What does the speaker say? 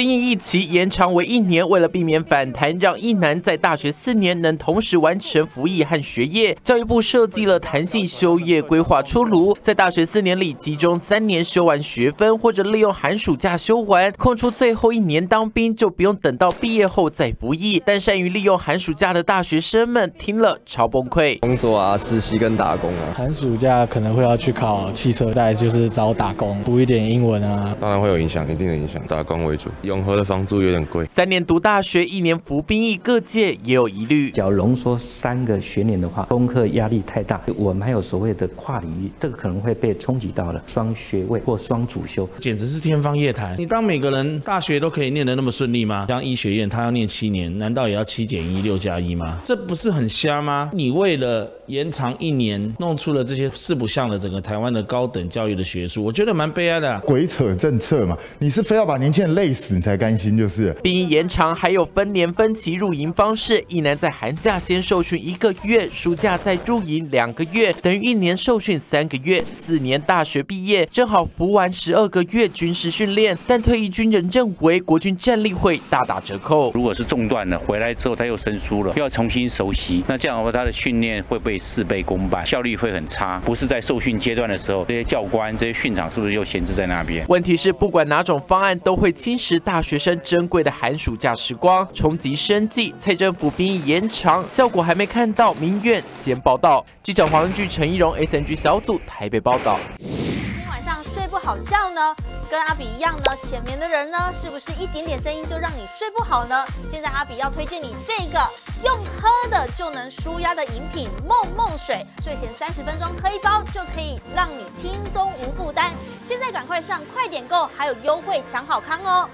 兵役一期延长为一年，为了避免反弹，让一男在大学四年能同时完成服役和学业，教育部设计了弹性休业规划出炉，在大学四年里集中三年修完学分，或者利用寒暑假修完，空出最后一年当兵，就不用等到毕业后再服役。但善于利用寒暑假的大学生们听了超崩溃，工作啊、实习跟打工啊，寒暑假可能会要去考汽车，再就是找打工，读一点英文啊，当然会有影响，一定的影响，打工为主。永和的房租有点贵，三年读大学，一年服兵役，各界也有疑虑。只要浓缩三个学年的话，功课压力太大。我们还有所谓的跨领域，这个可能会被冲击到了双学位或双主修，简直是天方夜谭。你当每个人大学都可以念得那么顺利吗？像医学院，他要念七年，难道也要七减一六加一吗？这不是很瞎吗？你为了延长一年，弄出了这些四不像的整个台湾的高等教育的学术，我觉得蛮悲哀的。鬼扯政策嘛，你是非要把年轻人累死？才甘心就是。兵役延长，还有分年分期入营方式。一男在寒假先受训一个月，暑假再入营两个月，等于一年受训三个月。四年大学毕业，正好服完十二个月军事训练。但退役军人认为，国军战力会大打折扣。如果是中断了，回来之后他又生疏了，又要重新熟悉，那这样的话他的训练会被事倍功半，效率会很差。不是在受训阶段的时候，这些教官、这些训场是不是又闲置在那边？问题是，不管哪种方案，都会侵蚀。大学生珍贵的寒暑假时光，冲击生计。蔡政府兵役延长，效果还没看到，民怨先报道。记者黄文俊、陈一荣，SNG 小组台北报道。晚上睡不好觉呢，跟阿比一样呢，浅眠的人呢，是不是一点点声音就让你睡不好呢？现在阿比要推荐你这个用喝的就能舒压的饮品梦梦水，睡前三十分钟喝一包就可以让你轻松无负担。现在赶快上快点购，还有优惠抢好康哦！